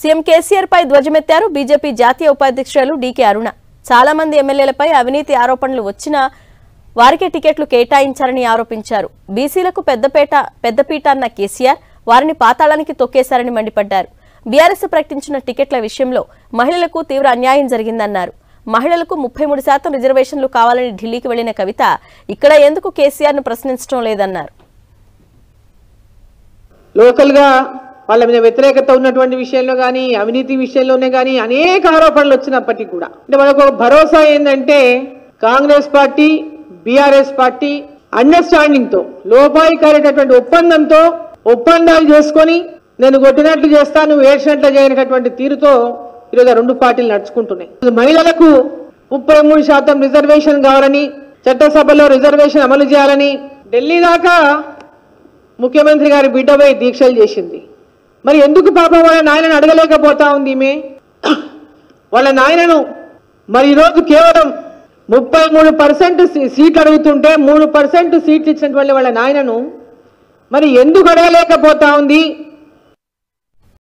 CM KCR పై ధ్వజమెత్తారు BJP జాతీయ ఉపాధ్యక్షురాలు DK అరుణ. చాలా మంది ఎమ్మెల్యేలపై అవినీతి ఆరోపణలు వచ్చినా వారికే టికెట్లు కేటాయించారని ఆరోపించారు. బీసీలకు పెద్దపేట పెద్దపీట అన్న కేసీఆర్ వారిని పాతాళానికి తొక్కేశారని మండిపడ్డారు. బీఆర్ఎస్ ప్రకటించిన టికెట్ల విషయంలో మహిళలకు తీవ్ర అన్యాయం జరిగిందన్నారు. మహిళలకు ముప్పై మూడు శాతం రిజర్వేషన్లు కావాలని ఢిల్లీకి వెళ్ళిన కవిత ఇక్కడ ఎందుకు కేసీఆర్ను ప్రశ్నించడం లేదన్నారు. లోకల్గా వాళ్ళ మీద వ్యతిరేకత ఉన్నటువంటి విషయంలో కానీ అవినీతి విషయంలోనే కానీ అనేక ఆరోపణలు వచ్చినప్పటికీ కూడా. అంటే మనకు ఒక భరోసా ఏంటంటే కాంగ్రెస్ పార్టీ బీఆర్ఎస్ పార్టీ అండర్స్టాండింగ్తో లోపాయికారేటటువంటి ఒప్పందంతో ఒప్పందాలు చేసుకొని నేను కొట్టినట్లు చేస్తాను వేసినట్లు చేయనటువంటి తీరుతో ఈరోజు రెండు పార్టీలు నడుచుకుంటున్నాయి. మహిళలకు ముప్పై మూడు శాతం రిజర్వేషన్ కావాలని చట్టసభలో రిజర్వేషన్ అమలు చేయాలని ఢిల్లీ దాకా ముఖ్యమంత్రి గారి బిడ్డపై దీక్షలు చేసింది. మరి ఎందుకు పాపం వాళ్ళ నాయనను అడగలేకపోతా ఉంది ఈమె? వాళ్ళ నాయనను మరి ఈరోజు కేవలం ముప్పై మూడు పర్సెంట్ సీట్లు అడుగుతుంటే మూడు పర్సెంట్ సీట్లు ఇచ్చినటువంటి వాళ్ళ నాయనను మరి ఎందుకు అడగలేకపోతా ఉంది?